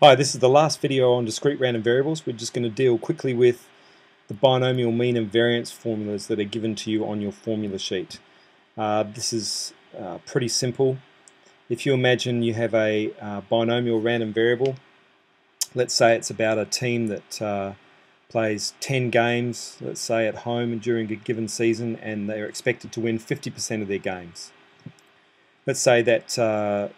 Hi, this is the last video on discrete random variables. We're just going to deal quickly with the binomial mean and variance formulas that are given to you on your formula sheet. Uh, this is uh, pretty simple. If you imagine you have a uh, binomial random variable, let's say it's about a team that uh, plays 10 games, let's say at home during a given season, and they're expected to win 50% of their games. Let's say that uh,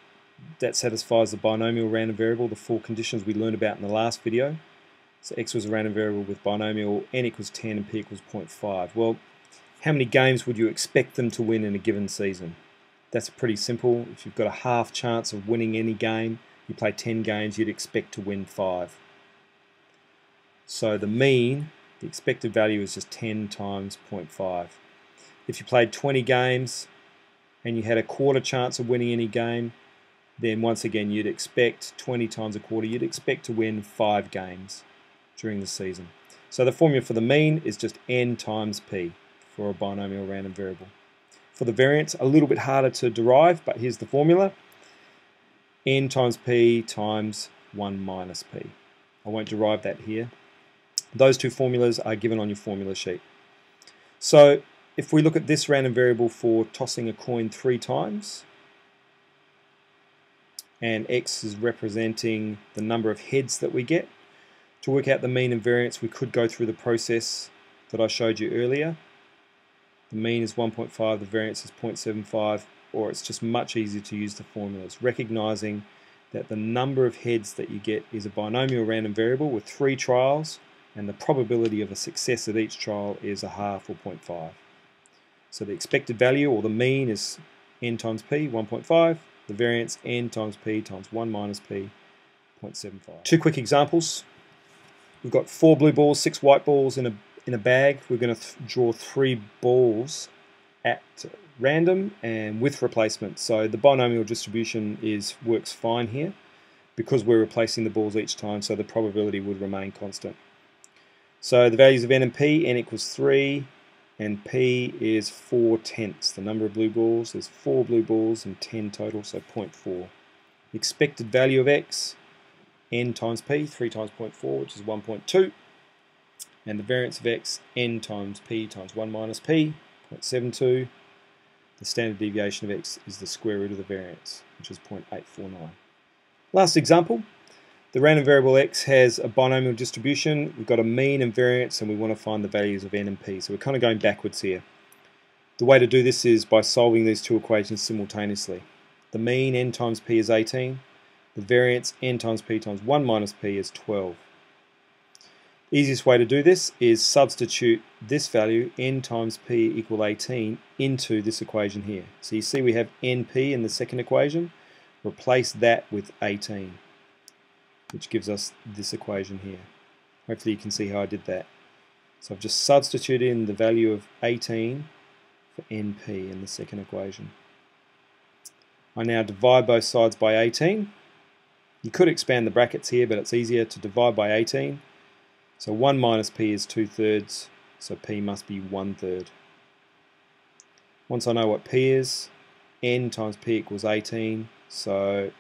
that satisfies the binomial random variable, the four conditions we learned about in the last video. So x was a random variable with binomial n equals 10 and p equals 0.5. Well, how many games would you expect them to win in a given season? That's pretty simple. If you've got a half chance of winning any game, you play 10 games, you'd expect to win 5. So the mean, the expected value is just 10 times 0.5. If you played 20 games and you had a quarter chance of winning any game, then once again you'd expect 20 times a quarter, you'd expect to win five games during the season. So the formula for the mean is just n times p for a binomial random variable. For the variance, a little bit harder to derive, but here's the formula. n times p times 1 minus p. I won't derive that here. Those two formulas are given on your formula sheet. So if we look at this random variable for tossing a coin three times, and x is representing the number of heads that we get. To work out the mean and variance, we could go through the process that I showed you earlier. The mean is 1.5, the variance is 0.75, or it's just much easier to use the formulas, recognizing that the number of heads that you get is a binomial random variable with three trials, and the probability of a success at each trial is a half or 0.5. So the expected value, or the mean, is n times p, 1.5, the variance n times p times 1 minus p, 0.75. Two quick examples. We've got four blue balls, six white balls in a, in a bag. We're going to th draw three balls at random and with replacement. So the binomial distribution is works fine here because we're replacing the balls each time, so the probability would remain constant. So the values of n and p, n equals 3, and P is 4 tenths. The number of blue balls, there's 4 blue balls and 10 total, so 0.4. Expected value of X, N times P, 3 times 0.4, which is 1.2. And the variance of X, N times P times 1 minus P, 0.72. The standard deviation of X is the square root of the variance, which is 0.849. Last example, the random variable x has a binomial distribution. We've got a mean and variance, and we want to find the values of n and p. So we're kind of going backwards here. The way to do this is by solving these two equations simultaneously. The mean n times p is 18. The variance n times p times 1 minus p is 12. Easiest way to do this is substitute this value, n times p equal 18, into this equation here. So you see we have np in the second equation. Replace that with 18 which gives us this equation here. Hopefully you can see how I did that. So I've just substituted in the value of 18 for NP in the second equation. I now divide both sides by 18. You could expand the brackets here, but it's easier to divide by 18. So 1 minus P is 2 thirds, so P must be 1 third. Once I know what P is, N times P equals 18, so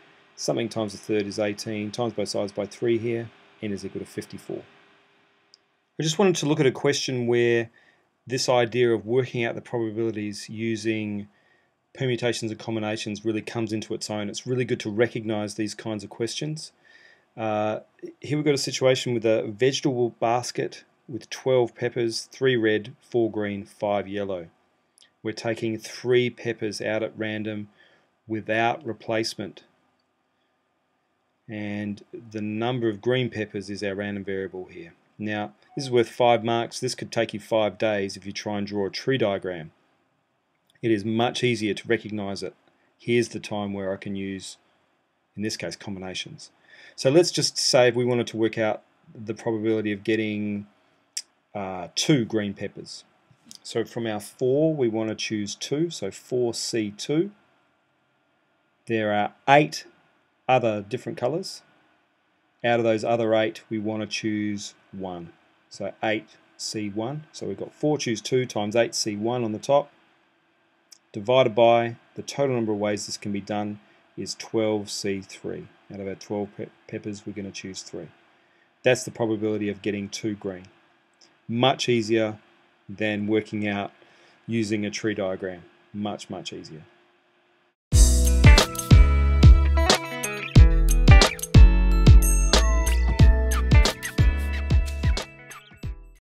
Something times a third is 18, times both sides by 3 here, n is equal to 54. I just wanted to look at a question where this idea of working out the probabilities using permutations and combinations really comes into its own. It's really good to recognize these kinds of questions. Uh, here we've got a situation with a vegetable basket with 12 peppers, 3 red, 4 green, 5 yellow. We're taking 3 peppers out at random without replacement and the number of green peppers is our random variable here. Now, this is worth 5 marks. This could take you 5 days if you try and draw a tree diagram. It is much easier to recognize it. Here's the time where I can use, in this case, combinations. So let's just say if we wanted to work out the probability of getting uh, 2 green peppers. So from our 4, we want to choose 2, so 4C2. There are 8 other different colors. Out of those other eight, we want to choose one. So 8C1. So we've got 4 choose 2 times 8C1 on the top, divided by the total number of ways this can be done is 12C3. Out of our 12 pe peppers, we're going to choose three. That's the probability of getting two green. Much easier than working out using a tree diagram. Much, much easier.